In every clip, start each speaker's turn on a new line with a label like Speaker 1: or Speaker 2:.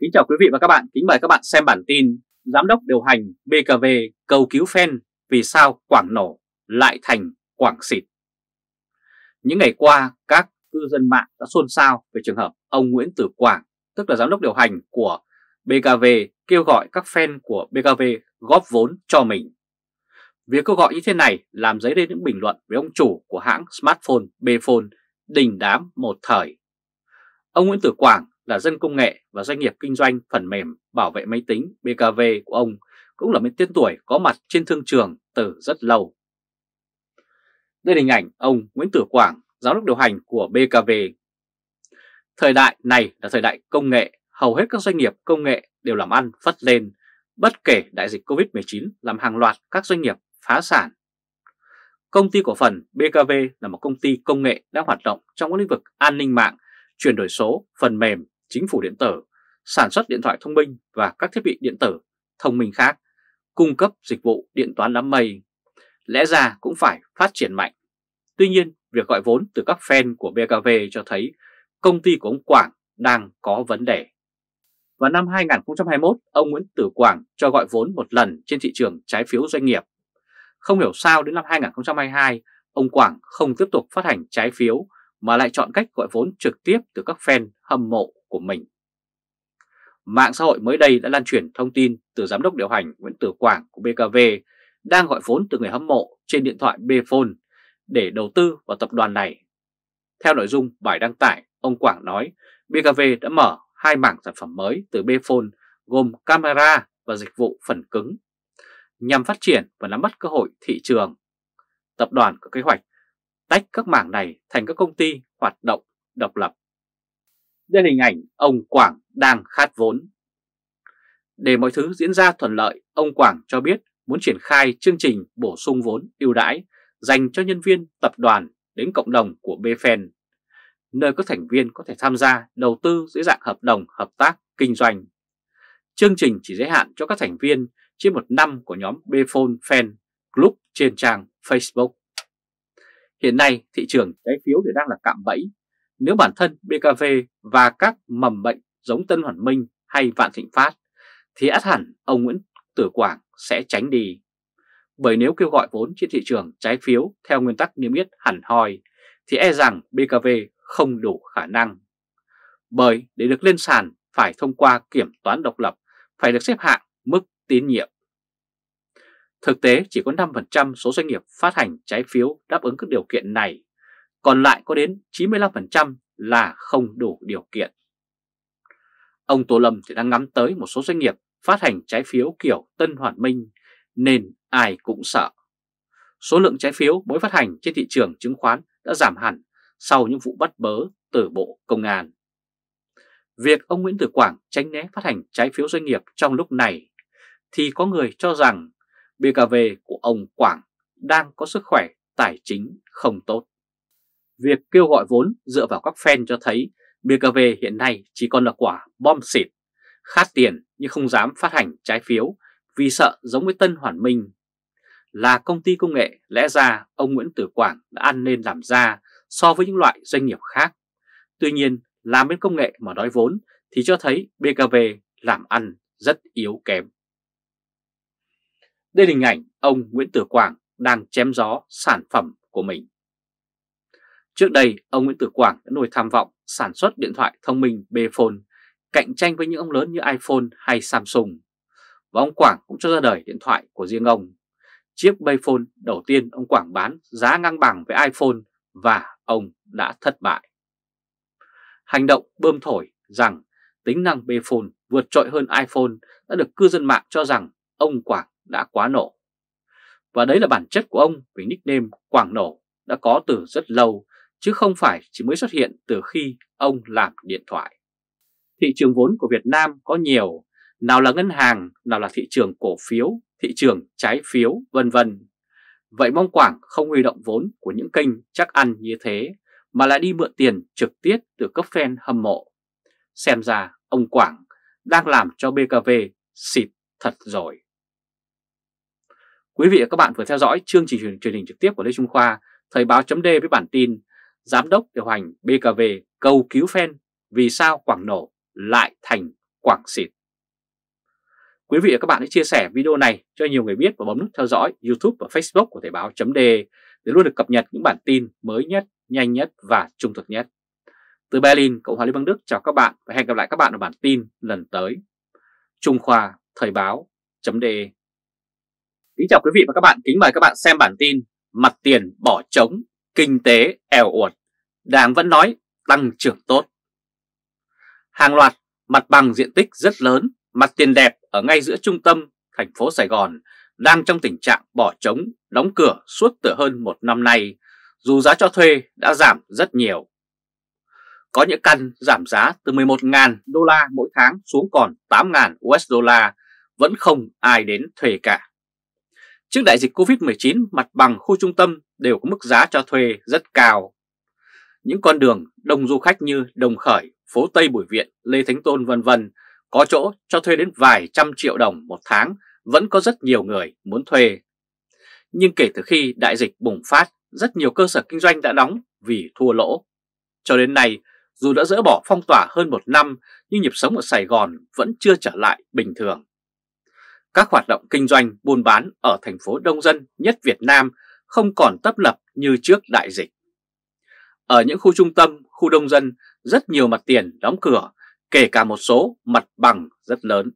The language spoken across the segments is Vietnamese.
Speaker 1: Kính chào quý vị và các bạn, kính mời các bạn xem bản tin Giám đốc điều hành BKV cầu cứu fan vì sao Quảng nổ lại thành Quảng xịt. Những ngày qua, các cư dân mạng đã xôn xao về trường hợp ông Nguyễn Tử Quảng, tức là giám đốc điều hành của BKV kêu gọi các fan của BKV góp vốn cho mình. Việc kêu gọi như thế này làm dấy lên những bình luận với ông chủ của hãng smartphone Bphone đình đám một thời. Ông Nguyễn Tử Quảng là dân công nghệ và doanh nghiệp kinh doanh phần mềm bảo vệ máy tính BKV của ông cũng là một tên tuổi có mặt trên thương trường từ rất lâu. Đây là hình ảnh ông Nguyễn Tử Quảng, giám đốc điều hành của BKV. Thời đại này là thời đại công nghệ, hầu hết các doanh nghiệp công nghệ đều làm ăn phất lên, bất kể đại dịch Covid-19 làm hàng loạt các doanh nghiệp phá sản. Công ty cổ phần BKV là một công ty công nghệ đang hoạt động trong các lĩnh vực an ninh mạng, chuyển đổi số, phần mềm, chính phủ điện tử, sản xuất điện thoại thông minh và các thiết bị điện tử thông minh khác, cung cấp dịch vụ điện toán đám mây. Lẽ ra cũng phải phát triển mạnh. Tuy nhiên, việc gọi vốn từ các fan của BKV cho thấy công ty của ông Quảng đang có vấn đề. Vào năm 2021, ông Nguyễn Tử Quảng cho gọi vốn một lần trên thị trường trái phiếu doanh nghiệp. Không hiểu sao đến năm 2022, ông Quảng không tiếp tục phát hành trái phiếu mà lại chọn cách gọi vốn trực tiếp từ các fan hâm mộ của mình. Mạng xã hội mới đây đã lan truyền thông tin từ giám đốc điều hành Nguyễn Tử Quảng của BKV đang gọi vốn từ người hâm mộ trên điện thoại Bphone để đầu tư vào tập đoàn này. Theo nội dung bài đăng tải, ông Quảng nói BKV đã mở hai mảng sản phẩm mới từ Bphone gồm camera và dịch vụ phần cứng nhằm phát triển và nắm bắt cơ hội thị trường. Tập đoàn có kế hoạch tách các mảng này thành các công ty hoạt động độc lập. Đây là hình ảnh ông Quảng đang khát vốn. Để mọi thứ diễn ra thuận lợi, ông Quảng cho biết muốn triển khai chương trình bổ sung vốn ưu đãi dành cho nhân viên tập đoàn đến cộng đồng của BFN, nơi các thành viên có thể tham gia đầu tư dưới dạng hợp đồng hợp tác kinh doanh. Chương trình chỉ giới hạn cho các thành viên trên một năm của nhóm Bphone Fan Club trên trang Facebook. Hiện nay thị trường trái phiếu thì đang là cạm bẫy. Nếu bản thân BKV và các mầm bệnh giống Tân Hoàn Minh hay Vạn Thịnh Phát thì át hẳn ông Nguyễn Tử Quảng sẽ tránh đi. Bởi nếu kêu gọi vốn trên thị trường trái phiếu theo nguyên tắc niêm yết hẳn hoi thì e rằng BKV không đủ khả năng. Bởi để được lên sàn phải thông qua kiểm toán độc lập, phải được xếp hạng mức tín nhiệm. Thực tế chỉ có 5% số doanh nghiệp phát hành trái phiếu đáp ứng các điều kiện này, còn lại có đến 95% là không đủ điều kiện. Ông Tô Lâm thì đang ngắm tới một số doanh nghiệp phát hành trái phiếu kiểu Tân Hoàn Minh, nên ai cũng sợ. Số lượng trái phiếu mới phát hành trên thị trường chứng khoán đã giảm hẳn sau những vụ bắt bớ từ Bộ Công an. Việc ông Nguyễn Tử Quảng tránh né phát hành trái phiếu doanh nghiệp trong lúc này thì có người cho rằng BKV của ông Quảng đang có sức khỏe tài chính không tốt. Việc kêu gọi vốn dựa vào các fan cho thấy BKV hiện nay chỉ còn là quả bom xịt, khát tiền nhưng không dám phát hành trái phiếu vì sợ giống với Tân Hoàn Minh. Là công ty công nghệ, lẽ ra ông Nguyễn Tử Quảng đã ăn nên làm ra so với những loại doanh nghiệp khác. Tuy nhiên, làm bên công nghệ mà đói vốn thì cho thấy BKV làm ăn rất yếu kém. Đây là hình ảnh ông Nguyễn Tử Quảng đang chém gió sản phẩm của mình. Trước đây, ông Nguyễn Tử Quảng đã nuôi tham vọng sản xuất điện thoại thông minh Bphone cạnh tranh với những ông lớn như iPhone hay Samsung. Và ông Quảng cũng cho ra đời điện thoại của riêng ông. Chiếc Bphone đầu tiên ông Quảng bán giá ngang bằng với iPhone và ông đã thất bại. Hành động bơm thổi rằng tính năng Bphone vượt trội hơn iPhone đã được cư dân mạng cho rằng ông Quảng đã quá nổ. Và đấy là bản chất của ông vì nickname Quảng Nổ đã có từ rất lâu chứ không phải chỉ mới xuất hiện từ khi ông làm điện thoại. Thị trường vốn của Việt Nam có nhiều, nào là ngân hàng, nào là thị trường cổ phiếu, thị trường trái phiếu, vân vân. Vậy mong Quảng không huy động vốn của những kênh chắc ăn như thế, mà lại đi mượn tiền trực tiếp từ cấp fan hâm mộ. Xem ra ông Quảng đang làm cho BKV xịt thật rồi. Quý vị và các bạn vừa theo dõi chương trình truyền hình trực tiếp của Lê Trung Khoa, Thời báo chấm với bản tin Giám đốc điều hành BKV cầu cứu phen vì sao Quảng Nổ lại thành quảng xịt. Quý vị và các bạn hãy chia sẻ video này cho nhiều người biết và bấm nút theo dõi YouTube và Facebook của Thời báo .de để luôn được cập nhật những bản tin mới nhất, nhanh nhất và trung thực nhất. Từ Berlin, Cộng hòa Liên bang Đức chào các bạn và hẹn gặp lại các bạn ở bản tin lần tới. Trung Khoa Thời báo .de Kính chào quý vị và các bạn, kính mời các bạn xem bản tin Mặt tiền bỏ trống, kinh tế eo uột, Đảng vẫn nói tăng trưởng tốt. Hàng loạt mặt bằng diện tích rất lớn, mặt tiền đẹp ở ngay giữa trung tâm thành phố Sài Gòn đang trong tình trạng bỏ trống, đóng cửa suốt từ hơn một năm nay, dù giá cho thuê đã giảm rất nhiều. Có những căn giảm giá từ 11.000 đô la mỗi tháng xuống còn 8.000 USD vẫn không ai đến thuê cả. Trước đại dịch Covid-19, mặt bằng khu trung tâm đều có mức giá cho thuê rất cao. Những con đường đông du khách như Đồng Khởi, phố Tây Bùi Viện, Lê Thánh Tôn vân vân có chỗ cho thuê đến vài trăm triệu đồng một tháng vẫn có rất nhiều người muốn thuê. Nhưng kể từ khi đại dịch bùng phát, rất nhiều cơ sở kinh doanh đã đóng vì thua lỗ. Cho đến nay, dù đã dỡ bỏ phong tỏa hơn một năm, nhưng nhịp sống ở Sài Gòn vẫn chưa trở lại bình thường. Các hoạt động kinh doanh buôn bán ở thành phố đông dân nhất Việt Nam không còn tấp lập như trước đại dịch. Ở những khu trung tâm, khu đông dân, rất nhiều mặt tiền đóng cửa, kể cả một số mặt bằng rất lớn.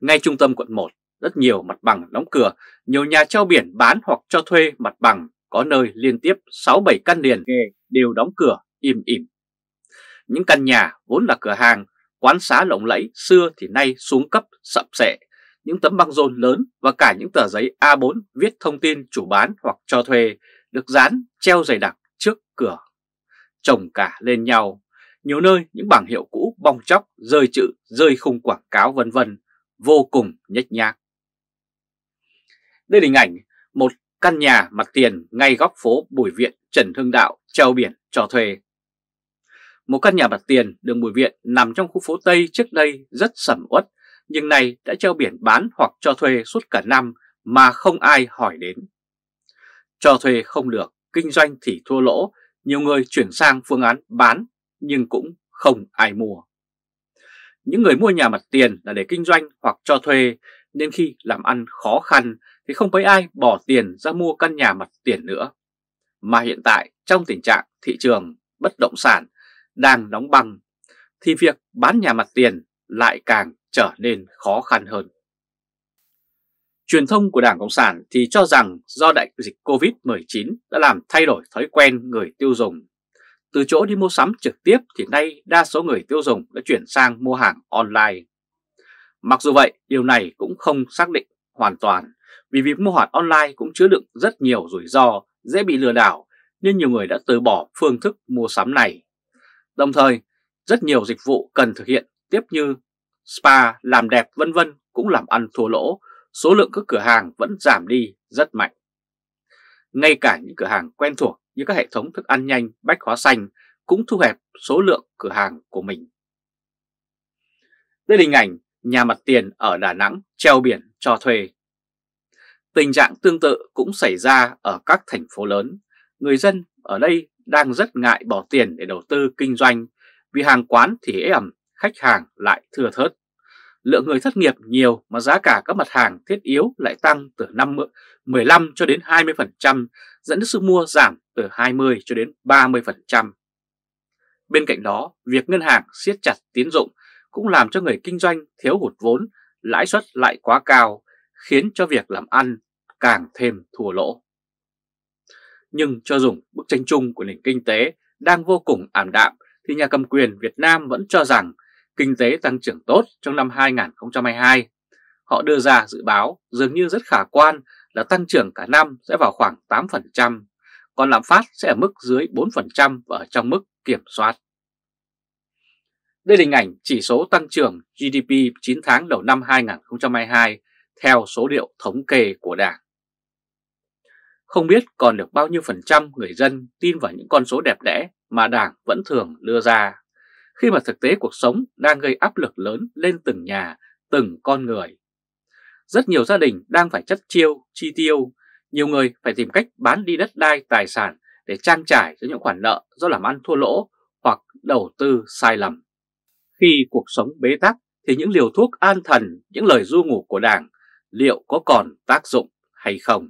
Speaker 1: Ngay trung tâm quận 1, rất nhiều mặt bằng đóng cửa, nhiều nhà treo biển bán hoặc cho thuê mặt bằng, có nơi liên tiếp 6-7 căn liền đều đóng cửa im ỉm. Những căn nhà vốn là cửa hàng, quán xá lộng lẫy xưa thì nay xuống cấp sập sệ, những tấm băng rôn lớn và cả những tờ giấy A4 viết thông tin chủ bán hoặc cho thuê được dán treo dày đặc trước cửa. Chồng cả lên nhau, nhiều nơi những bảng hiệu cũ bong chóc, rơi chữ, rơi khung quảng cáo vân vân, vô cùng nhếch nhác. Đây là hình ảnh một căn nhà mặt tiền ngay góc phố Bùi Viện, Trần Hưng Đạo, treo biển cho thuê. Một căn nhà mặt tiền đường Bùi Viện nằm trong khu phố Tây trước đây rất sầm uất, nhưng nay đã treo biển bán hoặc cho thuê suốt cả năm mà không ai hỏi đến. Cho thuê không được, kinh doanh thì thua lỗ, nhiều người chuyển sang phương án bán nhưng cũng không ai mua. Những người mua nhà mặt tiền là để kinh doanh hoặc cho thuê nên khi làm ăn khó khăn thì không mấy ai bỏ tiền ra mua căn nhà mặt tiền nữa. Mà hiện tại trong tình trạng thị trường bất động sản đang đóng băng thì việc bán nhà mặt tiền lại càng trở nên khó khăn hơn. Truyền thông của Đảng Cộng sản thì cho rằng do đại dịch Covid-19 đã làm thay đổi thói quen người tiêu dùng. Từ chỗ đi mua sắm trực tiếp thì nay đa số người tiêu dùng đã chuyển sang mua hàng online. Mặc dù vậy, điều này cũng không xác định hoàn toàn vì việc mua hàng online cũng chứa đựng rất nhiều rủi ro, dễ bị lừa đảo nên nhiều người đã từ bỏ phương thức mua sắm này. Đồng thời, rất nhiều dịch vụ cần thực hiện tiếp như spa, làm đẹp vân vân cũng làm ăn thua lỗ, số lượng các cửa hàng vẫn giảm đi rất mạnh. Ngay cả những cửa hàng quen thuộc như các hệ thống thức ăn nhanh, bách hóa xanh cũng thu hẹp số lượng cửa hàng của mình. Đây là hình ảnh nhà mặt tiền ở Đà Nẵng treo biển cho thuê. Tình trạng tương tự cũng xảy ra ở các thành phố lớn. Người dân ở đây đang rất ngại bỏ tiền để đầu tư kinh doanh vì hàng quán thì ế ẩm, khách hàng lại thưa thớt. Lượng người thất nghiệp nhiều mà giá cả các mặt hàng thiết yếu lại tăng từ 50, 15 cho đến 20%, dẫn đến sức mua giảm từ 20 cho đến 30%. Bên cạnh đó, việc ngân hàng siết chặt tín dụng cũng làm cho người kinh doanh thiếu hụt vốn, lãi suất lại quá cao, khiến cho việc làm ăn càng thêm thua lỗ. Nhưng cho dùng bức tranh chung của nền kinh tế đang vô cùng ảm đạm thì nhà cầm quyền Việt Nam vẫn cho rằng kinh tế tăng trưởng tốt trong năm 2022. Họ đưa ra dự báo dường như rất khả quan là tăng trưởng cả năm sẽ vào khoảng 8%, còn lạm phát sẽ ở mức dưới 4% và ở trong mức kiểm soát. Đây là hình ảnh chỉ số tăng trưởng GDP 9 tháng đầu năm 2022 theo số liệu thống kê của Đảng. Không biết còn được bao nhiêu phần trăm người dân tin vào những con số đẹp đẽ mà Đảng vẫn thường đưa ra, khi mà thực tế cuộc sống đang gây áp lực lớn lên từng nhà, từng con người. Rất nhiều gia đình đang phải chất chiêu, chi tiêu, nhiều người phải tìm cách bán đi đất đai tài sản để trang trải cho những khoản nợ do làm ăn thua lỗ hoặc đầu tư sai lầm. Khi cuộc sống bế tắc thì những liều thuốc an thần, những lời du ngủ của Đảng liệu có còn tác dụng hay không?